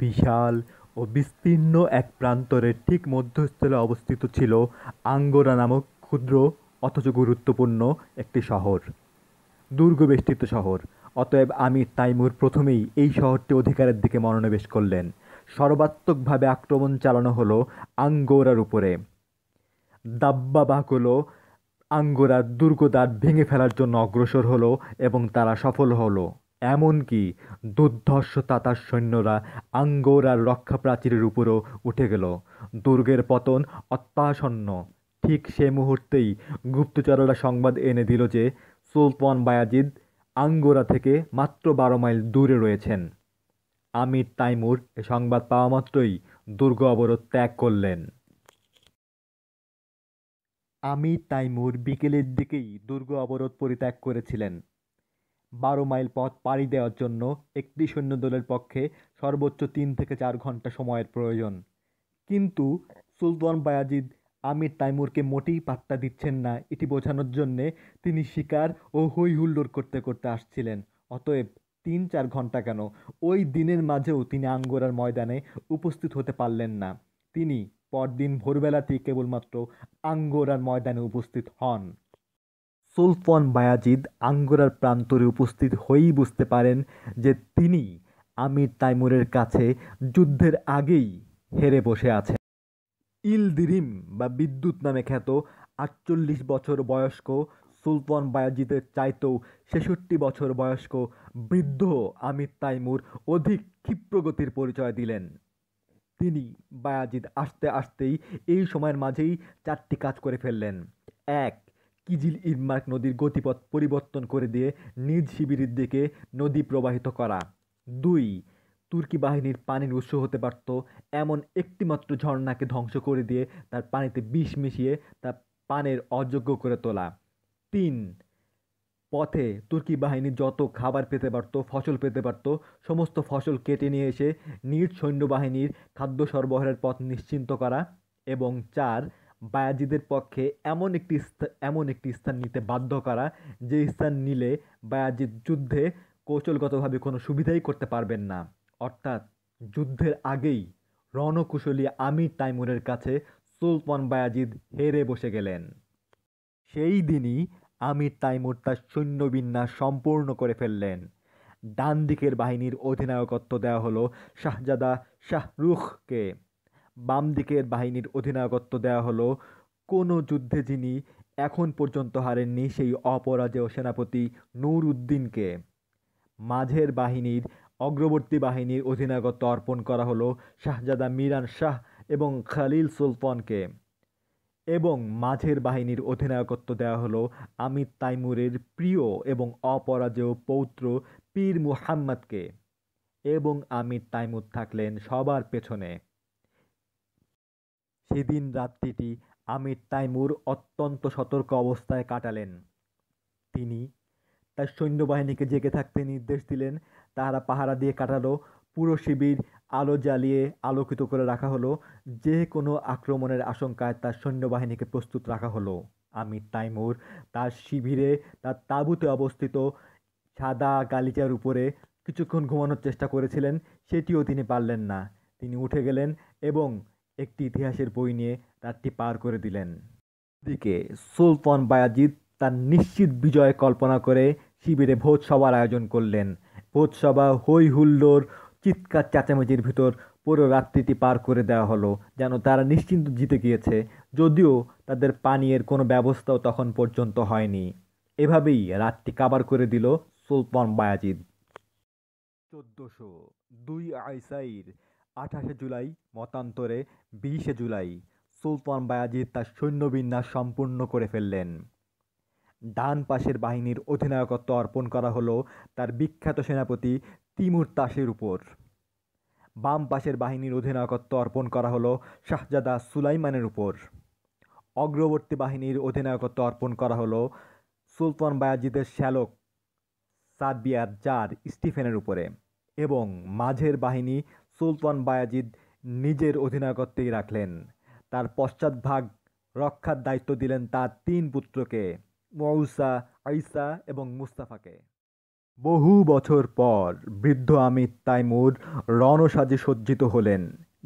বিশাল ও বিস্তীর্ণ এক প্রান্তরের ঠিক মধ্যস্থলে অবস্থিত ছিল আঙ্গোরা নামক ক্ষুদ্র, অথচ গুরুত্বপূর্ণ একটি শহর। দুর্গবেষ্টিত শহর। অতএব আমির তাইমুর প্রথমেই এই শহরটি অধিকারের দিকে মনোনিবেশ করলেন। সর্বাত্মকভাবে আক্রমণ চালানো হলো আঙ্গোরার উপরে। দাব্বাবাহগুলো আঙ্গোরার দুর্গদ্বার ভেঙে ফেলার জন্য অগ্রসর হলো এবং তারা সফল হলো। এমনকি দুর্ধর্ষ তাতার সৈন্যরা আঙ্গোরার রক্ষা প্রাচীরের উপরও উঠে গেল। দুর্গের পতন অত্যাসন্ন। ঠিক সে মুহূর্তেই গুপ্তচররা সংবাদ এনে দিল যে সুলতান বায়াজিদ আঙ্গোরা থেকে মাত্র বারো মাইল দূরে রয়েছেন। আমির তাইমুর এ সংবাদ পাওয়া মাত্রই দুর্গ অবরোধ ত্যাগ করলেন। আমির তাইমুর বিকেলের দিকেই দুর্গ অবরোধ পরিত্যাগ করেছিলেন। বারো মাইল পথ পাড়ি দেওয়ার জন্য একটি সৈন্যদলের পক্ষে সর্বোচ্চ তিন থেকে চার ঘণ্টা সময়ের প্রয়োজন। কিন্তু সুলতান বায়াজিদ আমির তাইমুরকে মোটেই পাত্তা দিচ্ছেন না, এটি বোঝানোর জন্যে তিনি শিকার ও হই হুল্লোড় করতে করতে আসছিলেন। অতএব তিন চার ঘণ্টা কেন? ওই দিনের মাঝেও তিনি আঙ্গোরার ময়দানে উপস্থিত হতে পারলেন না। তিনি পরদিন ভোরবেলাতেই কেবলমাত্র আঙ্গোরার ময়দানে উপস্থিত হন। সুলতান বায়াজিদ আঙ্গোরার প্রান্তরে উপস্থিত হয়েই বুঝতে পারেন যে তিনি আমির তাইমুরের কাছে যুদ্ধের আগেই হেরে বসে আছেন। ইলদিরিম বা বিদ্যুৎ নামে খ্যাত আটচল্লিশ বছর বয়স্ক সুলতান বায়াজিদের চাইতেও ছেষট্টি বছর বয়স্ক বৃদ্ধ আমির তাইমুর অধিক ক্ষিপ্রগতির পরিচয় দিলেন। তিনি বায়াজিদ আসতে আসতেই এই সময়ের মাঝেই চারটি কাজ করে ফেললেন। এক কিজিল ইরমার্ক নদীর গতিপথ পরিবর্তন করে দিয়ে নিজ শিবিরের দিকে নদী প্রবাহিত করা। দুই, তুর্কি বাহিনীর পানির উৎস হতে পারত এমন একটিমাত্র ঝর্ণাকে ধ্বংস করে দিয়ে তার পানিতে বিষ মিশিয়ে তা পানের অযোগ্য করে তোলা। তিন, পথে তুর্কি বাহিনী যত খাবার পেতে পারত, ফসল পেতে পারত, সমস্ত ফসল কেটে নিয়ে এসে নিজ সৈন্যবাহিনীর খাদ্য সরবরাহের পথ নিশ্চিন্ত করা। এবং চার বায়াজিদের পক্ষে এমন একটি এমন একটি স্থান নিতে বাধ্য করা, যে স্থান নিলে বায়াজিদ যুদ্ধে কৌশলগতভাবে কোনো সুবিধাই করতে পারবেন না। অর্থাৎ যুদ্ধের আগেই রণকুশলী আমির তাইমুরের কাছে সুলতান বায়াজিদ হেরে বসে গেলেন। সেই দিনই আমির তাইমুর তার সৈন্যবিন্যাস সম্পূর্ণ করে ফেললেন। ডান দিকের বাহিনীর অধিনায়কত্ব দেওয়া হলো শাহজাদা শাহরুখকে। বাম দিকের বাহিনীর অধিনায়কত্ব দেওয়া হলো। কোনো যুদ্ধে যিনি এখন পর্যন্ত হারেননি, সেই অপরাজেয় সেনাপতি নূর উদ্দিনকে মাঝের বাহিনীর অগ্রবর্তী বাহিনীর অধিনায়কত্ব অর্পণ করা হলো শাহজাদা মিরান শাহ এবং খালিল সুলতানকে। এবং মাঝের বাহিনীর অধিনায়কত্ব দেওয়া হলো আমির তাইমুরের প্রিয় এবং অপরাজেয় পৌত্র পীর মুহাম্মদকে। এবং আমির তাইমুর থাকলেন সবার পেছনে। সেদিন রাত্রিটি আমির তাইমুর অত্যন্ত সতর্ক অবস্থায় কাটালেন। তিনি তার সৈন্যবাহিনীকে জেগে থাকতে নির্দেশ দিলেন তারা পাহারা দিয়ে কাটালো, পুরো শিবির আলো জ্বালিয়ে আলোকিত করে রাখা হলো, যে কোনো আক্রমণের আশঙ্কায় তার সৈন্যবাহিনীকে প্রস্তুত রাখা হলো। আমির তাইমুর তার শিবিরে, তার তাঁবুতে অবস্থিত সাদা গালিচার উপরে কিছুক্ষণ ঘুমানোর চেষ্টা করেছিলেন, সেটিও তিনি পারলেন না। তিনি উঠে গেলেন এবং একটি ইতিহাসের বই নিয়ে রাতটি পার করে দিলেন। দিকে সুলতান বায়াজিদ তার নিশ্চিত বিজয় কল্পনা করে শিবিরে ভোজসভার আয়োজন করলেন। ভোজসভা হই হুল্লোর চিৎকার চেঁচামেচির ভিতর পুরো রাত্রিটি পার করে দেওয়া হলো, যেন তারা নিশ্চিন্ত জিতে গিয়েছে, যদিও তাদের পানীয়ের কোনো ব্যবস্থাও তখন পর্যন্ত হয়নি। এভাবেই রাতটি কাবার করে দিল সুলতান বায়াজিদ। চোদ্দোশো দুই আইসাইর আঠাশে জুলাই, মতান্তরে বিশে জুলাই। সুলতান বায়াজিদ তার সৈন্যবিন্যাস সম্পূর্ণ করে ফেললেন। ডান পাশের বাহিনীর অধিনায়কত্ব অর্পণ করা হলো তার বিখ্যাত সেনাপতি তিমুর তাসের উপর। বাম পাশের বাহিনীর অধিনায়কত্ব অর্পণ করা হলো শাহজাদা সুলাইমানের উপর। অগ্রবর্তী বাহিনীর অধিনায়কত্ব অর্পণ করা হলো সুলতান বায়াজিদের শ্যালক সার্বিয়ার জার স্টিফেনের উপরে এবং মাঝের বাহিনী সুলতান বায়াজিদ নিজের অধিনায়কত্বেই রাখলেন। তার পশ্চাৎভাগ রক্ষার দায়িত্ব দিলেন তার তিন পুত্রকে মৌসা আইসা এবং মুস্তাফাকে। বহু বছর পর বৃদ্ধ আমির তাইমুর রণসাজে সজ্জিত হলেন।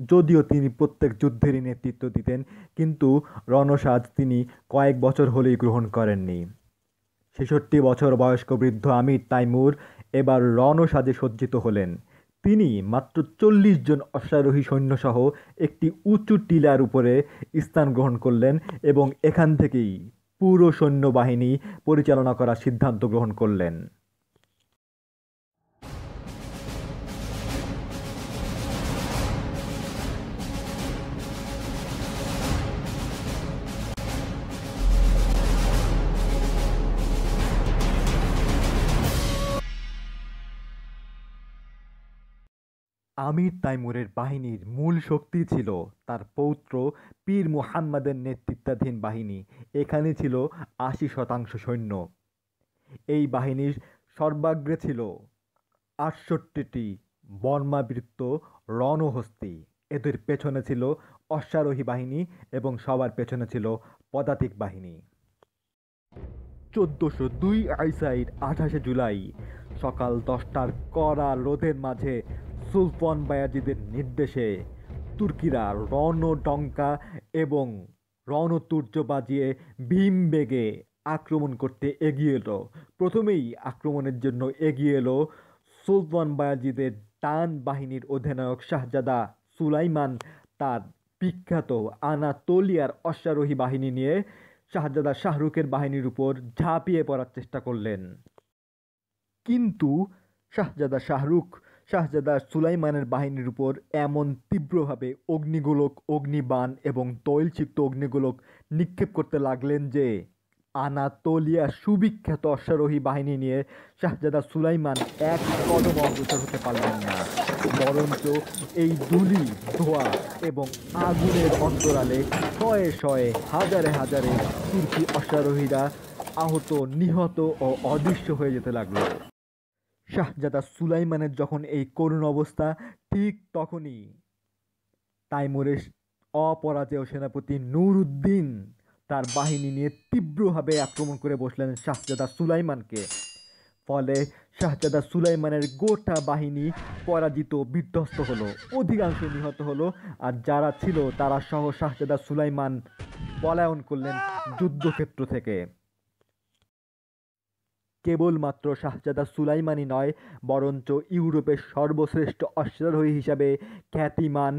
যদিও তিনি প্রত্যেক যুদ্ধেরই নেতৃত্ব দিতেন, কিন্তু রণসাজ তিনি কয়েক বছর হলেই গ্রহণ করেননি। ছেষট্টি বছর বয়স্ক বৃদ্ধ আমির তাইমুর এবার রণসাজে সজ্জিত হলেন। তিনি মাত্র চল্লিশ জন অশ্বারোহী সৈন্যসহ একটি উঁচু টিলার উপরে স্থান গ্রহণ করলেন এবং এখান থেকেই পুরো সৈন্যবাহিনী পরিচালনা করার সিদ্ধান্ত গ্রহণ করলেন। আমির তাইমুরের বাহিনীর মূল শক্তি ছিল তার পৌত্র পীর মুহাম্মাদের নেতৃত্বাধীন বাহিনী। এখানে ছিল আশি শতাংশ সৈন্য। এই বাহিনীর সর্বাগ্রে ছিল আটষট্টিটি বর্মাবৃত্ত রণহস্তি। এদের পেছনে ছিল অশ্বারোহী বাহিনী এবং সবার পেছনে ছিল পদাতিক বাহিনী। চোদ্দশো দুই আইসাইড আঠাশে জুলাই সকাল দশটার কড়া রোদের মাঝে সুলতান বায়াজিদের নির্দেশে তুর্কিরা রণডঙ্কা এবং রণতুর্য বাজিয়ে ভীম বেগে আক্রমণ করতে এগিয়ে এলো। প্রথমেই আক্রমণের জন্য এগিয়ে এলো সুলতান বায়াজিদের টান বাহিনীর অধিনায়ক শাহজাদা সুলাইমান, তার বিখ্যাত আনাতোলিয়ার অশ্বারোহী বাহিনী নিয়ে শাহজাদা শাহরুখের বাহিনীর উপর ঝাঁপিয়ে পড়ার চেষ্টা করলেন। কিন্তু শাহজাদা শাহরুখ শাহজাদা সুলাইমানের বাহিনীর উপর এমন তীব্রভাবে অগ্নিগোলক, অগ্নিবাণ এবং তৈলচিক্ত অগ্নিগোলক নিক্ষেপ করতে লাগলেন যে, আনাতোলিয়া সুবিখ্যাত অশ্বারোহী বাহিনী নিয়ে শাহজাদা সুলাইমান এক কদম অগ্রসর হতে পারলেন না। বরঞ্চ এই দুলি ধোয়া এবং আগুনের অন্তরালে শয়ে শয়ে হাজারে হাজারে তুর্কি অশ্বারোহীরা আহত, নিহত ও অদৃশ্য হয়ে যেতে লাগল। শাহজাদা সুলাইমানের যখন এই করুণ অবস্থা, ঠিক তখনই তাইমুরের অপরাজেয় সেনাপতি নূর উদ্দিন তার বাহিনী নিয়ে তীব্রভাবে আক্রমণ করে বসলেন শাহজাদা সুলাইমানকে। ফলে শাহজাদা সুলাইমানের গোটা বাহিনী পরাজিত বিধ্বস্ত হলো অধিকাংশ নিহত হলো, আর যারা ছিল তারা সহ শাহজাদা সুলাইমান পলায়ন করলেন যুদ্ধক্ষেত্র থেকে। কেবলমাত্র শাহজাদা সুলাইমানি নয়, বরঞ্চ ইউরোপের সর্বশ্রেষ্ঠ অশ্বারোহী হিসাবে খ্যাতিমান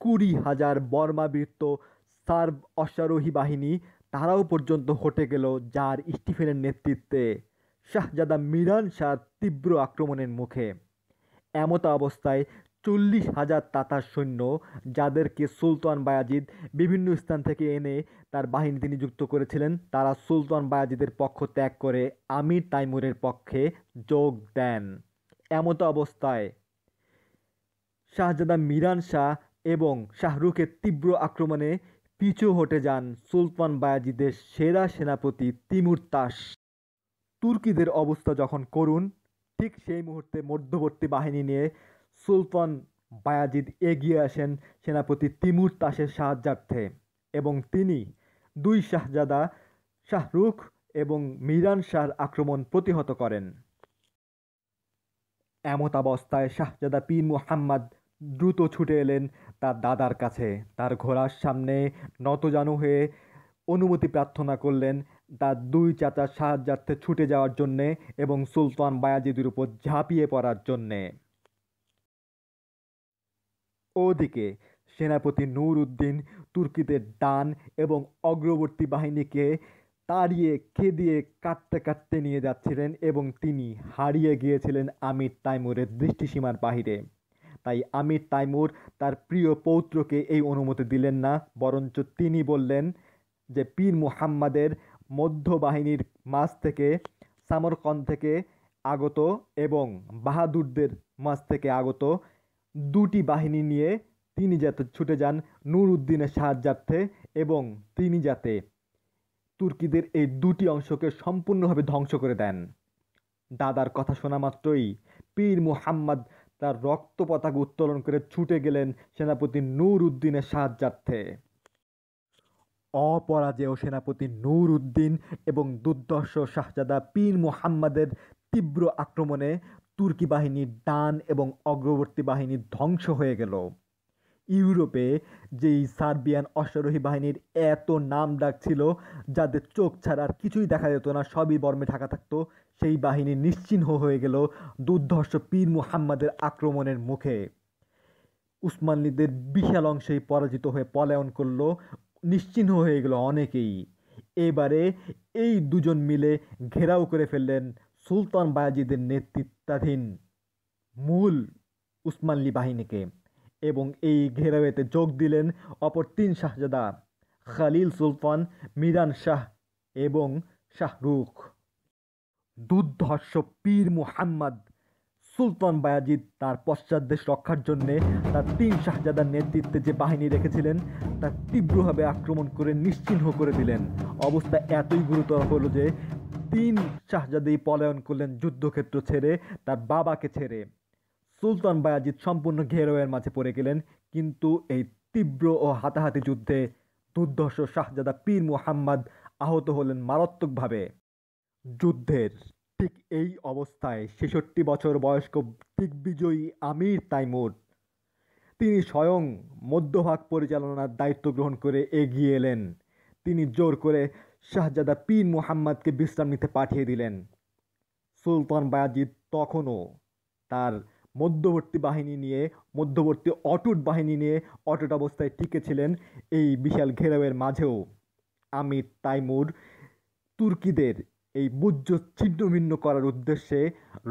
কুড়ি হাজার বর্মাবৃত্ত সার্ব অশ্বারোহী বাহিনী তারাও পর্যন্ত হটে গেল যার স্টিফেনের নেতৃত্বে। শাহজাদা মিরান শাহ তীব্র আক্রমণের মুখে। এমতা অবস্থায় চল্লিশ হাজার তাতার সৈন্য, যাদেরকে সুলতান বায়াজিদ বিভিন্ন স্থান থেকে এনে তার বাহিনীতে নিযুক্ত করেছিলেন, তারা সুলতান বায়াজিদের পক্ষ ত্যাগ করে আমির তাইমুরের পক্ষে যোগ দেন। এমত অবস্থায় শাহজাদা মিরান শাহ এবং শাহরুখের তীব্র আক্রমণে পিছু হটে যান সুলতান বায়াজিদের সেরা সেনাপতি তিমুর তাস। তুর্কিদের অবস্থা যখন করুন ঠিক সেই মুহূর্তে মধ্যবর্তী বাহিনী নিয়ে সুলতান বায়াজিদ এগিয়ে আসেন সেনাপতি তিমুর তাসের সাহায্যার্থে এবং তিনি দুই শাহজাদা শাহরুখ এবং মিরান শাহর আক্রমণ প্রতিহত করেন। এমত অবস্থায় শাহজাদা পীর মুহাম্মদ দ্রুত ছুটে এলেন তার দাদার কাছে। তার ঘোড়ার সামনে নতজানু হয়ে অনুমতি প্রার্থনা করলেন তার দুই চাচার সাহায্যার্থে ছুটে যাওয়ার জন্যে এবং সুলতান বায়াজিদের উপর ঝাঁপিয়ে পড়ার জন্যে। ওদিকে সেনাপতি নূর উদ্দিন তুর্কিদের ডান এবং অগ্রবর্তী বাহিনীকে তাড়িয়ে খেদিয়ে কাটতে কাটতে নিয়ে যাচ্ছিলেন এবং তিনি হারিয়ে গিয়েছিলেন আমির তাইমুরের দৃষ্টিসীমার বাহিরে। তাই আমির তাইমুর তার প্রিয় পৌত্রকে এই অনুমতি দিলেন না, বরঞ্চ তিনি বললেন যে, পীর মুহাম্মাদের মধ্য বাহিনীর মাঝ থেকে সামরকন থেকে আগত এবং বাহাদুরদের মাঝ থেকে আগত দুটি বাহিনী নিয়ে তিনি যাতে ছুটে যান নূর উদ্দিনের সাহায্যার্থে এবং তিনি যাতে তুর্কিদের এই দুটি অংশকে সম্পূর্ণভাবে ধ্বংস করে দেন। দাদার কথা শোনা মাত্রই পীর মুহাম্মদ তার রক্ত পতাকা উত্তোলন করে ছুটে গেলেন সেনাপতি নূর উদ্দিনের সাহায্যার্থে। অপরাজেয় সেনাপতি নূর উদ্দিন এবং দুর্দর্শ শাহজাদা পীর মুহাম্মাদের তীব্র আক্রমণে তুর্কি বাহিনীর ডান এবং অগ্রবর্তী বাহিনী ধ্বংস হয়ে গেল। ইউরোপে যেই সার্বিয়ান অশ্বারোহী বাহিনীর এত নাম ডাক ছিল, যাদের চোখ ছাড়া আর কিছুই দেখা যেত না, সবই বর্মে ঢাকা থাকতো, সেই বাহিনী নিশ্চিহ্ন হয়ে গেল দুর্ধর্ষ পীর মুহাম্মাদের আক্রমণের মুখে। উসমানীদের বিশাল অংশেই পরাজিত হয়ে পলায়ন করল, নিশ্চিহ্ন হয়ে গেল অনেকেই। এবারে এই দুজন মিলে ঘেরাও করে ফেললেন সুলতান বায়াজিদের নেতৃত্বাধীন মূল উসমানলি বাহিনীকে এবং এই ঘেরাওয়েতে যোগ দিলেন অপর তিন শাহজাদা, খালিল সুলতান, মিরান শাহ এবং শাহরুখ দুর্ধর্ষ পীর মুহাম্মদ সুলতান বায়াজিদ তার পশ্চাৎদেশ রক্ষার জন্যে তার তিন শাহজাদার নেতৃত্বে যে বাহিনী রেখেছিলেন, তা তীব্রভাবে আক্রমণ করে নিশ্চিহ্ন করে দিলেন। অবস্থা এতই গুরুতর হলো যে তিন শাহজাদেই পলায়ন করলেন যুদ্ধক্ষেত্র ছেড়ে, তার বাবাকে ছেড়ে। সুলতান বায়াজিদ সম্পূর্ণ ঘেরোয়ের মাঝে পড়ে গেলেন, কিন্তু এই তীব্র ও হাতাহাতি যুদ্ধে দুর্ধর্ষ শাহজাদা পীর মুহাম্মদ আহত হলেন মারাত্মকভাবে। যুদ্ধের ঠিক এই অবস্থায় ছেষট্টি বছর বয়স্ক দিগ্বিজয়ী আমির তাইমুর, তিনি স্বয়ং মধ্যভাগ পরিচালনার দায়িত্ব গ্রহণ করে এগিয়ে এলেন। তিনি জোর করে শাহজাদা পীর মুহাম্মদকে বিশ্রাম নিতে পাঠিয়ে দিলেন। সুলতান বায়াজিদ তখনও তার মধ্যবর্তী বাহিনী নিয়ে, মধ্যবর্তী অটুট বাহিনী নিয়ে অটুট অবস্থায় টিকেছিলেন এই বিশাল ঘেরাওয়ের মাঝেও। আমির তাইমুর তুর্কিদের এই বুজ্জ ছিন্নভিন্ন করার উদ্দেশ্যে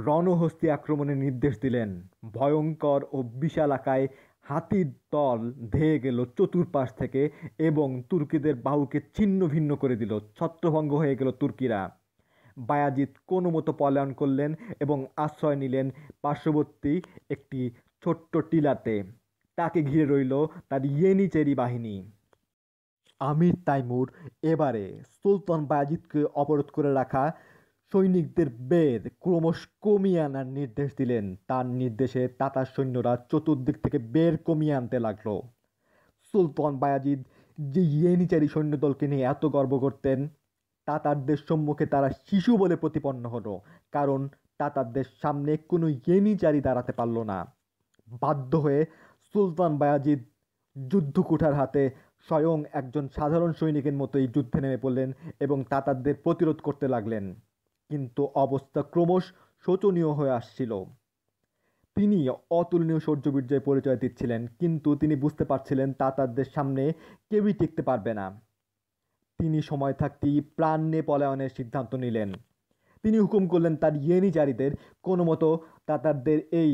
রণহস্তি আক্রমণের নির্দেশ দিলেন। ভয়ঙ্কর ও বিশাল আকায় হাতির দল ধেয়ে গেল চতুর্পাশ থেকে এবং তুর্কিদের বাহুকে ছিন্ন ভিন্ন করে দিল, ছত্রভঙ্গ হয়ে গেল তুর্কিরা। বায়াজিৎ কোনো মতো পলায়ন করলেন এবং আশ্রয় নিলেন পার্শ্ববর্তী একটি ছোট্ট টিলাতে। তাকে ঘিরে রইল তার ইয়েনিচেরি বাহিনী। আমির তাইমুর, এবারে সুলতান বায়াজিৎকে অবরোধ করে রাখা সৈনিকদের বেদ ক্রমশ কমিয়ে আনার নির্দেশ দিলেন। তার নির্দেশে তাতার সৈন্যরা চতুর্দিক থেকে বের কমিয়ে আনতে লাগল। সুলতান বায়াজিদ যে ইয়েনিচারি সৈন্যদলকে নিয়ে এত গর্ব করতেন, তাতারদের সম্মুখে তারা শিশু বলে প্রতিপন্ন হলো, কারণ তাতারদের সামনে কোনো ইয়েনিচারি দাঁড়াতে পারল না। বাধ্য হয়ে সুলতান বায়াজিদ যুদ্ধকুঠার হাতে স্বয়ং একজন সাধারণ সৈনিকের মতোই যুদ্ধে নেমে পড়লেন এবং তাতারদের প্রতিরোধ করতে লাগলেন। কিন্তু অবস্থা ক্রমশ শোচনীয় হয়ে আসছিল। তিনি অতুলনীয় শৌর্যবীর্যের পরিচয় দিচ্ছিলেন, কিন্তু তিনি বুঝতে পারছিলেন তাতারদের সামনে কেউই টিকতে পারবে না। তিনি সময় থাকতেই প্রাণ নিয়ে পলায়নের সিদ্ধান্ত নিলেন। তিনি হুকুম করলেন তার ইয়েনিচারীদের কোনো মতো তাতারদের এই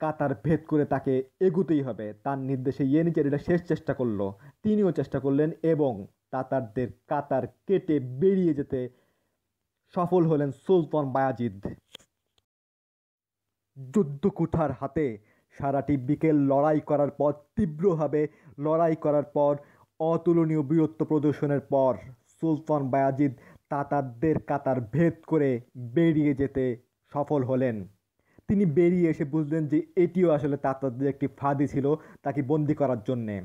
কাতার ভেদ করে তাকে এগুতেই হবে। তার নির্দেশে ইয়েনিচারীরা শেষ চেষ্টা করল। তিনিও চেষ্টা করলেন এবং তাতারদের কাতার কেটে বেরিয়ে যেতে সফল হলেন সুলতান বায়াজিদ। যুদ্ধকুঠার হাতে সারাটি বিকেল লড়াই করার পর, তীব্রভাবে লড়াই করার পর, অতুলনীয় বীরত্ব প্রদর্শনের পর সুলতান বায়াজিদ তাতারদের কাতার ভেদ করে বেরিয়ে যেতে সফল হলেন। তিনি বেরিয়ে এসে বুঝলেন যে এটিও আসলে তাতারদের একটি ফাঁদি ছিল তাকে বন্দি করার জন্যে।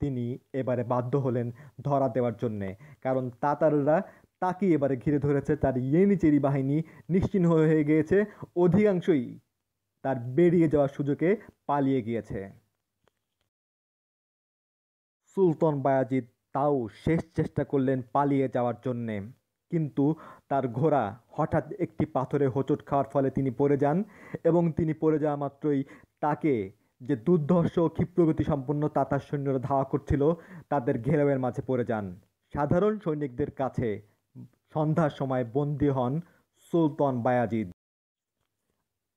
তিনি এবারে বাধ্য হলেন ধরা দেওয়ার জন্যে, কারণ তাতাররা তাকে এবারে ঘিরে ধরেছে তার ইয়েনিচেরি বাহিনী, নিশ্চিহ্ন হয়ে গিয়েছে, অধিকাংশই তার বেরিয়ে যাওয়ার সুযোগে পালিয়ে গিয়েছে। সুলতান বায়াজিদ তাও শেষ চেষ্টা করলেন পালিয়ে যাওয়ার জন্যে। কিন্তু তার ঘোড়া হঠাৎ একটি পাথরে হোঁচট খাওয়ার ফলে তিনি পড়ে যান এবং তিনি পড়ে যাওয়া মাত্রই তাকে যে দুর্ধর্ষ ক্ষিপ্রগতি সম্পন্ন তাতার সৈন্যরা ধাওয়া করছিল, তাদের ঘেরাওয়ের মাঝে পড়ে যান। সাধারণ সৈনিকদের কাছে সন্ধ্যার সময় বন্দী হন সুলতান বায়াজিদ।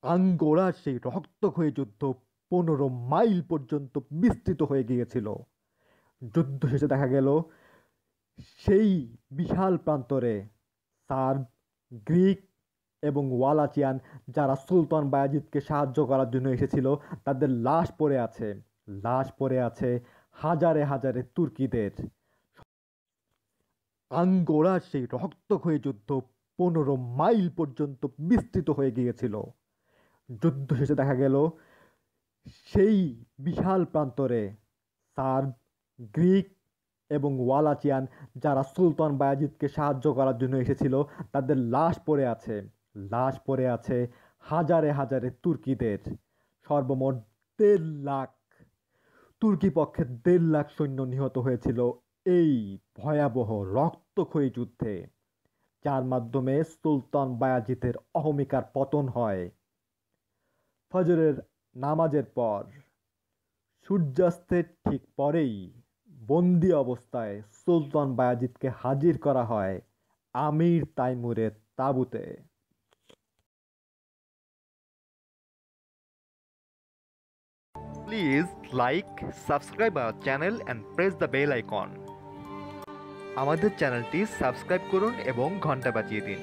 আঙ্গোরার সেই রক্তক্ষয়ী যুদ্ধ পনেরো মাইল পর্যন্ত বিস্তৃত হয়ে গিয়েছিল। যুদ্ধ শেষে দেখা গেল, সেই বিশাল প্রান্তরে সার্ব, গ্রিক এবং ওয়ালাচিয়ান যারা সুলতান বায়াজিদকে সাহায্য করার জন্য এসেছিল, তাদের লাশ পড়ে আছে। লাশ পড়ে আছে হাজারে হাজারে তুর্কিদের। আঙ্গোরার সেই রক্তক্ষয়ী যুদ্ধ পনেরো মাইল পর্যন্ত বিস্তৃত হয়ে গিয়েছিল। যুদ্ধ শেষে দেখা গেল, সেই বিশাল প্রান্তরে সার্ব, গ্রিক এবং ওয়ালাচিয়ান যারা সুলতান বায়াজিদকে সাহায্য করার জন্য এসেছিল, তাদের লাশ পড়ে আছে। লাশ পড়ে আছে হাজারে হাজারে তুর্কিদের। সর্বমোট দেড় লাখ, তুর্কি পক্ষে দেড় লাখ সৈন্য নিহত হয়েছিল এই ভয়াবহ রক্তক্ষয়ী যুদ্ধে যার মাধ্যমে সুলতান বায়াজিতের অহমিকার পতন হয় ফজরের নামাজের পর সূর্যাস্তের ঠিক পরেই বন্দি অবস্থায় সুলতান বায়াজিৎকে হাজির করা হয় আমির তাইমুরের তাঁবুতে Please like, subscribe our channel and press the bell icon. আমাদের চ্যানেলটি সাবস্ক্রাইব করুন এবং ঘণ্টা বাজিয়ে দিন।